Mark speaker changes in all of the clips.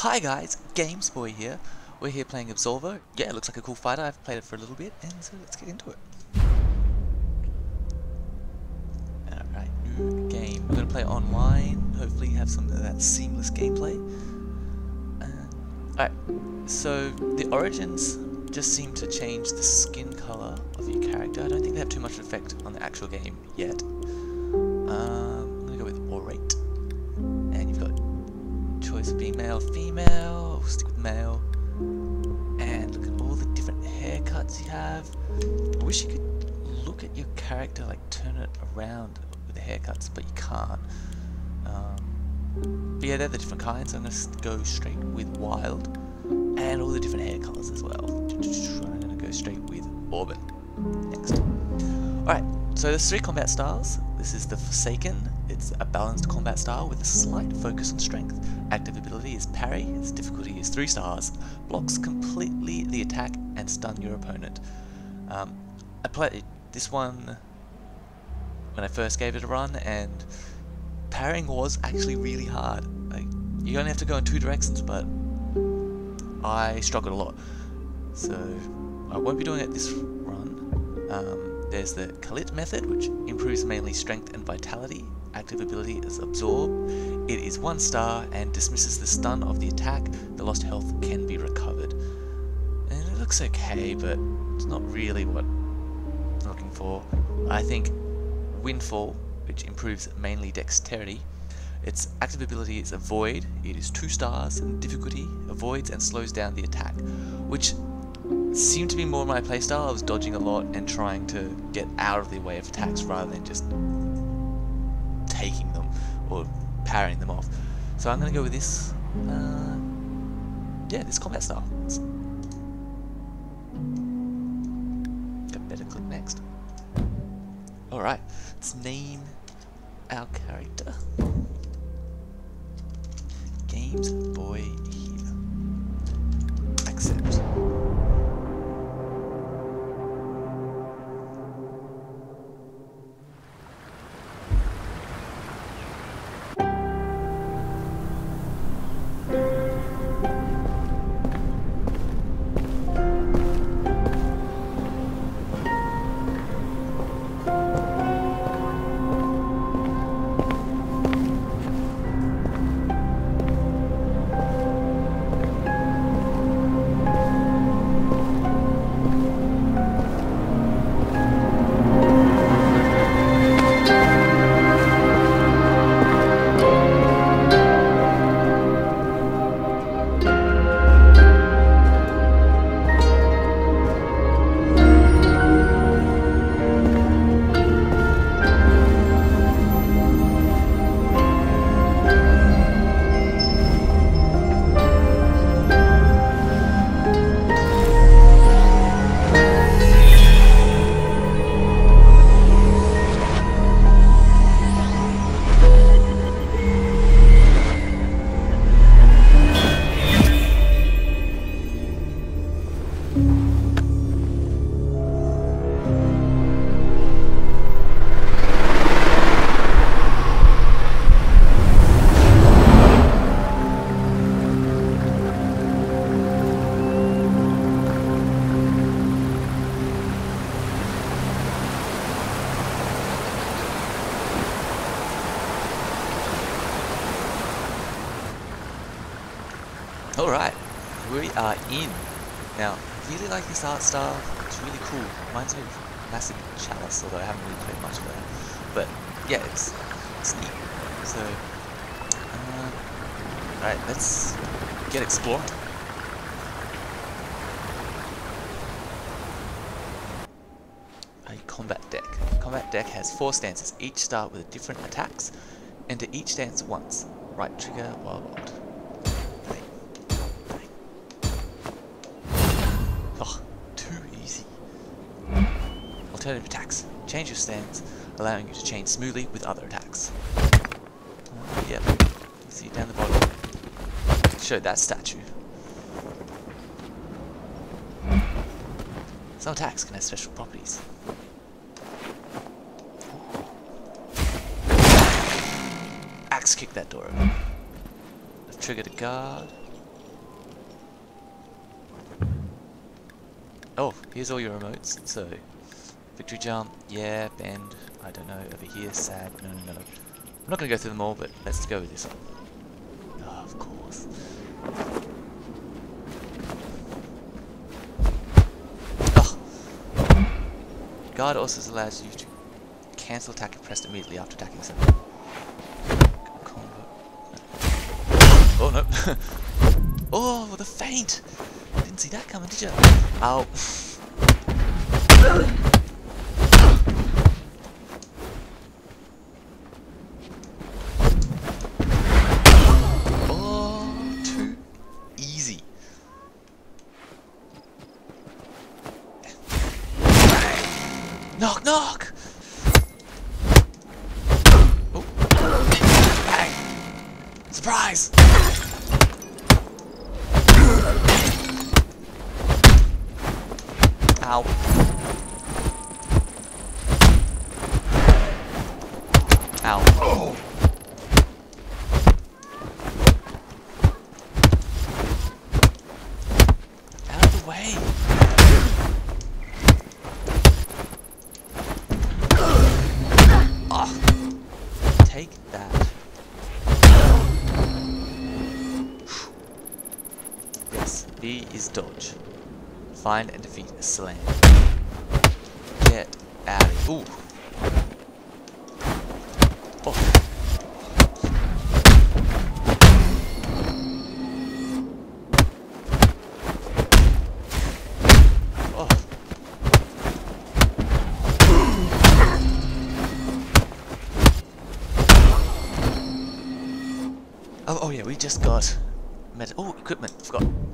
Speaker 1: Hi guys, Gamesboy here. We're here playing Absolver. Yeah, it looks like a cool fighter. I've played it for a little bit, and so let's get into it. Alright, new game. We're gonna play online. Hopefully have some of that seamless gameplay. Uh, Alright, so the origins just seem to change the skin color of your character. I don't think they have too much effect on the actual game yet. Male, female. We'll stick with male. And look at all the different haircuts you have. I wish you could look at your character, like turn it around with the haircuts, but you can't. Um, but yeah, they're the different kinds. I'm gonna go straight with wild, and all the different hair colors as well. I'm gonna go straight with Auburn next. Alright, so there's three combat styles. This is the Forsaken. It's a balanced combat style with a slight focus on strength. Active ability is parry. Its difficulty is 3 stars. Blocks completely the attack and stun your opponent. Um, I played this one when I first gave it a run and parrying was actually really hard. Like, you only have to go in two directions but I struggled a lot. So I won't be doing it this run. Um, there's the Kahlt method, which improves mainly strength and vitality. Active ability is Absorb. It is one star and dismisses the stun of the attack. The lost health can be recovered. And it looks okay, but it's not really what I'm looking for. I think Windfall, which improves mainly dexterity, its active ability is Avoid. It is two stars and difficulty, avoids and slows down the attack, which seemed to be more my playstyle. I was dodging a lot and trying to get out of the way of attacks rather than just taking them or parrying them off. So I'm going to go with this, uh, yeah, this combat style. Let's Got better click next. Alright, let's name our character. Games Boy here. Accept. Are in. Now, really like this art style. It's really cool. Reminds me of Massive Chalice, although I haven't really played much of that. But yeah, it's it's neat. So, uh, alright, let's get exploring. A combat deck. Combat deck has four stances. Each start with different attacks. Enter each stance once. Right trigger, wild wild. alternative attacks. Change your stance, allowing you to change smoothly with other attacks. Uh, yep. See down the bottom. Showed that statue. Some attacks can have special properties. Axe kick that door open. I've triggered a guard. Oh, here's all your remotes, so victory jump, yeah, bend, I don't know, over here, sad, no, no, no. I'm not going to go through them all, but let's go with this one. Oh, of course. Oh. Guard also allows you to cancel attack if pressed immediately after attacking someone. Oh no. oh, the feint! Didn't see that coming, did you? Ow. oh, too easy. Knock, knock! Oh. Bang. Surprise! Ow. Is dodge. Find and defeat a slam. Get out of Ooh. Oh. Oh. Oh, yeah, we just got med- oh, equipment, forgot.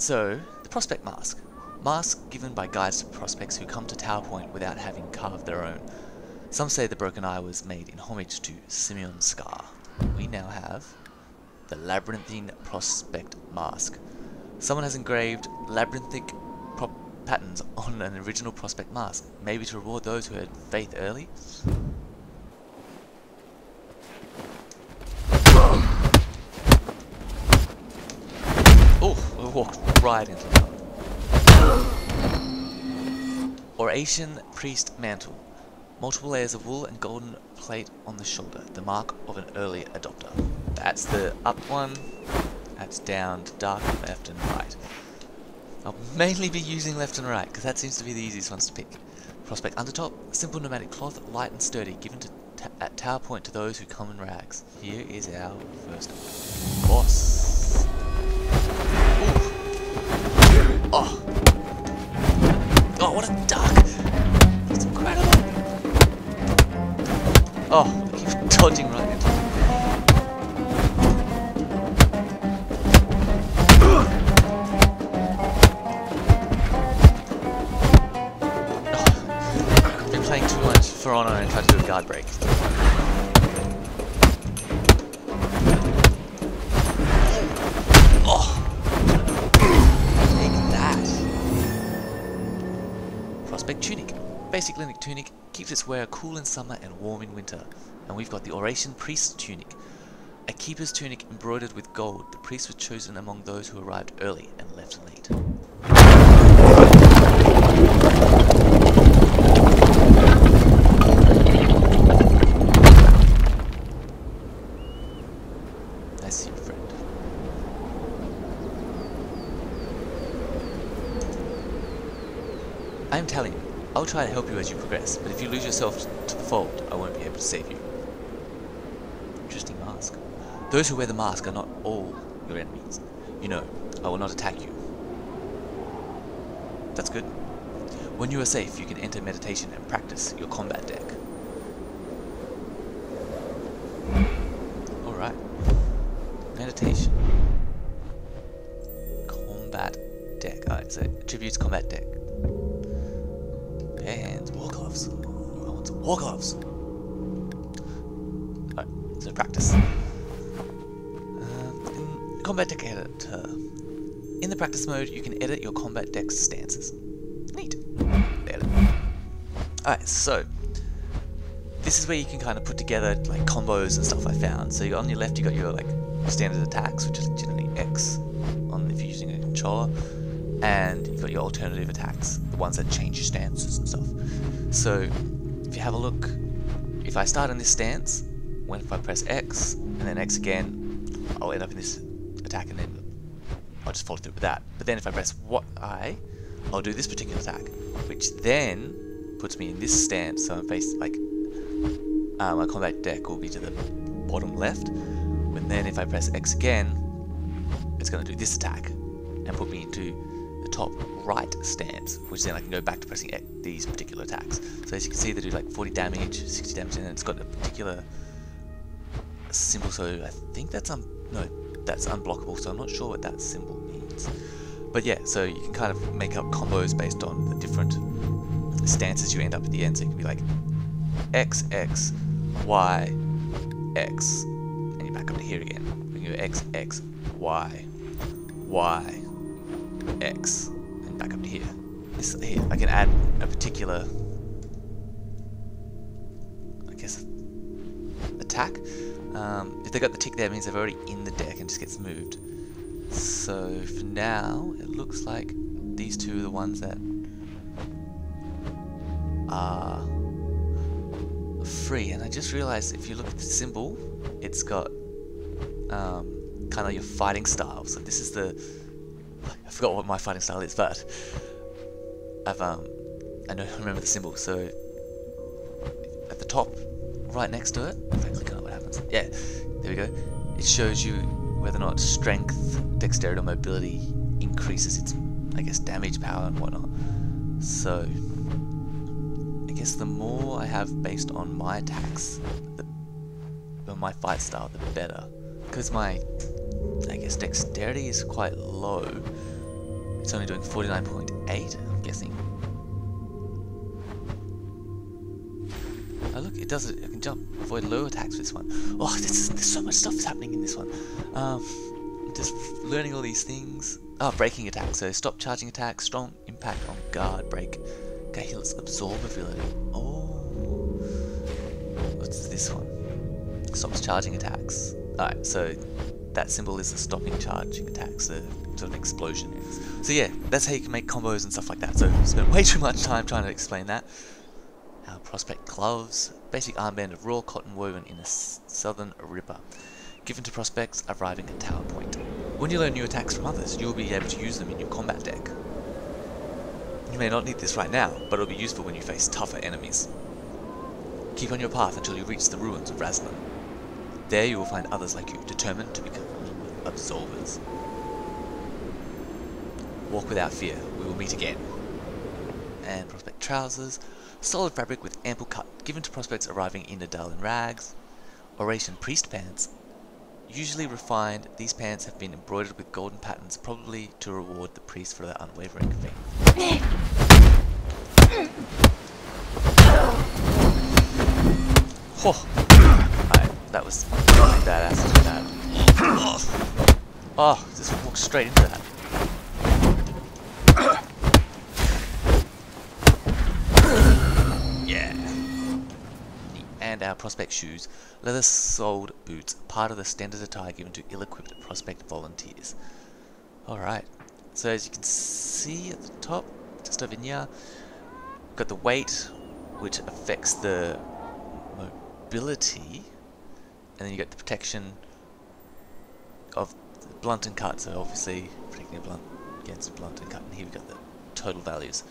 Speaker 1: So, the Prospect Mask. Mask given by guides to prospects who come to Tower Point without having carved their own. Some say the broken eye was made in homage to Simeon Scar. We now have the Labyrinthine Prospect Mask. Someone has engraved labyrinthic patterns on an original Prospect Mask, maybe to reward those who had faith early. Oh, we walked right into. Oration Priest Mantle. Multiple layers of wool and golden plate on the shoulder, the mark of an early adopter. That's the up one, that's down to dark left and right. I'll mainly be using left and right, because that seems to be the easiest ones to pick. Prospect Undertop, simple nomadic cloth, light and sturdy, given to at Tower Point to those who come in rags. Here is our first boss. Ooh. Oh. Oh, what a duck! It's incredible! Oh, I keep dodging right into. Oh, I've been playing too much For Honor and tried to do a guard break. Prospect Tunic. Basic Linux tunic keeps its wearer cool in summer and warm in winter. And we've got the Oration Priest Tunic. A keeper's tunic embroidered with gold, the priest was chosen among those who arrived early and left late. I see, friend. I am telling you, I'll try to help you as you progress, but if you lose yourself to the fold, I won't be able to save you. Interesting mask. Those who wear the mask are not all your enemies. You know, I will not attack you. That's good. When you are safe, you can enter meditation and practice your combat deck. Alright. Meditation. Combat deck. Oh, Alright, so attributes combat deck. Gloves. I want some war gloves. Alright, so practice. Um, in combat deck editor. In the practice mode, you can edit your combat deck's stances. Neat. Alright, so this is where you can kind of put together like combos and stuff I found. So on your left you got your like standard attacks, which is generally X on if you're using a controller. and you've got your alternative attacks, the ones that change your stances and stuff. So if you have a look, if I start in this stance, when if I press X and then X again, I'll end up in this attack and then I'll just follow through with that. But then if I press what I, I'll do this particular attack, which then puts me in this stance. So I'm faced like uh, my combat deck will be to the bottom left. And then if I press X again, it's going to do this attack and put me into the top right stance, which then I can go back to pressing these particular attacks. So as you can see, they do like 40 damage, 60 damage, and it's got a particular symbol. So I think that's un no, that's unblockable. So I'm not sure what that symbol means. But yeah, so you can kind of make up combos based on the different stances you end up at the end. So it can be like X, X, Y, X, and you're back up to here again. We can go X, X, Y, Y, X, and back up to here. This here, I can add a particular, I guess, attack. Um, if they got the tick there, it means they're already in the deck and just gets moved. So for now, it looks like these two are the ones that are free. And I just realized if you look at the symbol, it's got um, kind of your fighting style. So this is the I forgot what my fighting style is, but I've um I know I remember the symbol. So at the top, right next to it, if I click on it, what happens? Yeah, there we go. It shows you whether or not strength, dexterity, or mobility increases its, I guess, damage power and whatnot. So I guess the more I have based on my attacks, the, my fight style, the better. Because my I guess dexterity is quite low. It's only doing 49.8, I'm guessing. Oh look, it does it. I can jump, avoid low attacks with this one. Oh, this is, there's so much stuff that's happening in this one. Um, just learning all these things. Oh, breaking attack. So stop charging attack, strong impact on guard, break. Gale's absorb ability. Oh, what's this one? Stops charging attacks. Alright, so that symbol is the stopping charging attacks, the sort of explosion. So yeah, that's how you can make combos and stuff like that. So spent way too much time trying to explain that. Our prospect gloves, basic armband of raw cotton woven in a southern ripper, given to prospects arriving at tower point. When you learn new attacks from others, you'll be able to use them in your combat deck. You may not need this right now, but it'll be useful when you face tougher enemies. Keep on your path until you reach the ruins of Razlan. There you will find others like you, determined to become absolvers. Walk without fear, we will meet again. And prospect trousers, solid fabric with ample cut, given to prospects arriving in Adal in rags. Oration priest pants, usually refined, these pants have been embroidered with golden patterns, probably to reward the priest for their unwavering faith. Oh that was badass to that. Oh, just walked straight into that. Yeah. And our prospect shoes, leather soled boots, part of the standard attire given to ill-equipped prospect volunteers. Alright, so as you can see at the top, just over here, got the weight, which affects the mobility and then you get the protection of blunt and cut, so obviously protecting a blunt against a blunt and cut, and here we've got the total values.